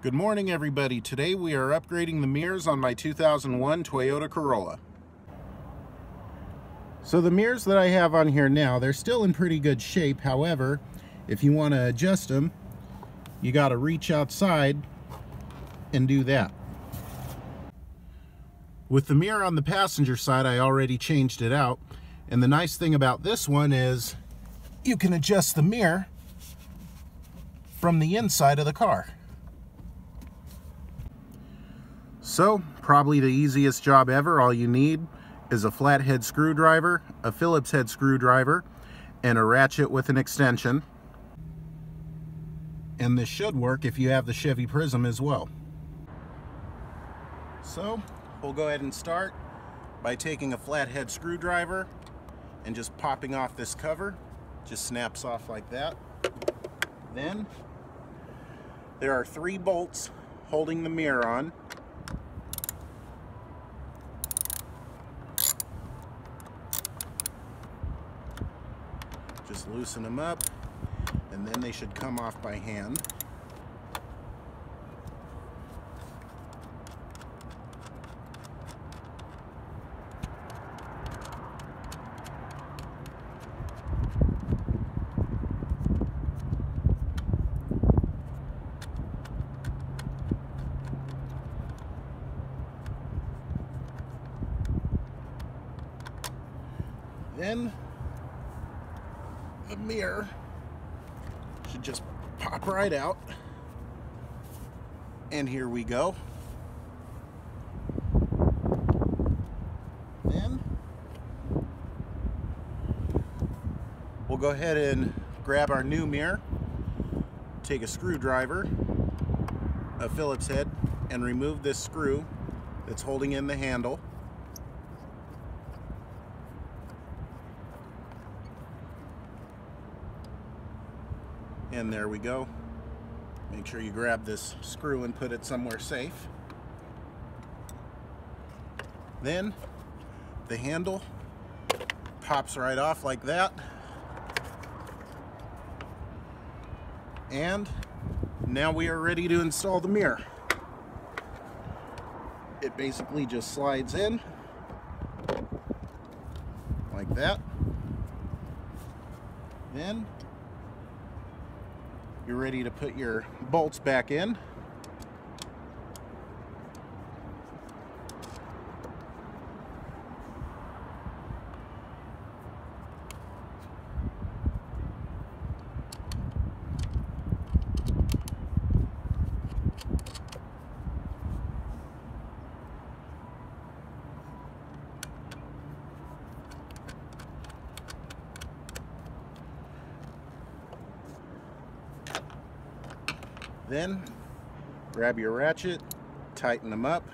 Good morning everybody. Today we are upgrading the mirrors on my 2001 Toyota Corolla. So the mirrors that I have on here now, they're still in pretty good shape. However, if you want to adjust them, you got to reach outside and do that. With the mirror on the passenger side, I already changed it out. And the nice thing about this one is you can adjust the mirror from the inside of the car. So, probably the easiest job ever. All you need is a flathead screwdriver, a Phillips head screwdriver, and a ratchet with an extension. And this should work if you have the Chevy Prism as well. So, we'll go ahead and start by taking a flathead screwdriver and just popping off this cover. Just snaps off like that. Then, there are three bolts holding the mirror on. Just loosen them up and then they should come off by hand. Then the mirror should just pop right out. And here we go. Then we'll go ahead and grab our new mirror, take a screwdriver, a Phillips head, and remove this screw that's holding in the handle. And there we go. Make sure you grab this screw and put it somewhere safe. Then the handle pops right off like that. And now we are ready to install the mirror. It basically just slides in like that. Then you're ready to put your bolts back in. Then grab your ratchet, tighten them up.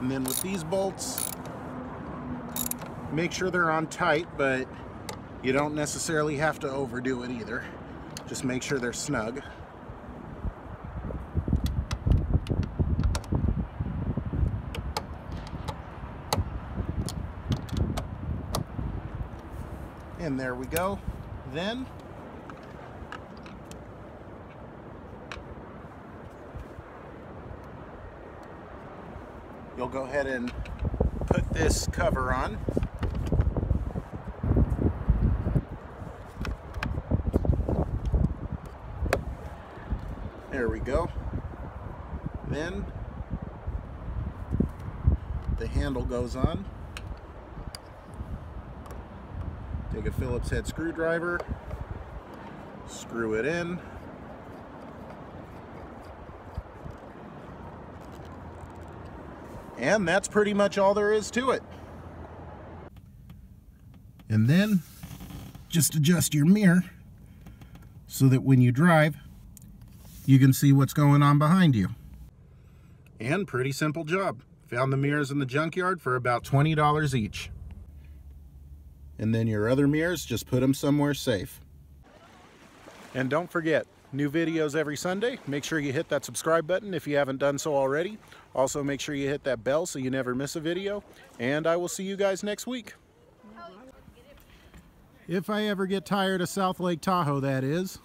And then with these bolts, make sure they're on tight, but you don't necessarily have to overdo it either. Just make sure they're snug. And there we go. Then you'll go ahead and put this cover on. There we go. Then the handle goes on. Take a Phillips head screwdriver, screw it in. And that's pretty much all there is to it. And then just adjust your mirror so that when you drive, you can see what's going on behind you. And pretty simple job. Found the mirrors in the junkyard for about $20 each. And then your other mirrors, just put them somewhere safe. And don't forget, new videos every Sunday. Make sure you hit that subscribe button if you haven't done so already. Also, make sure you hit that bell so you never miss a video. And I will see you guys next week. If I ever get tired of South Lake Tahoe, that is.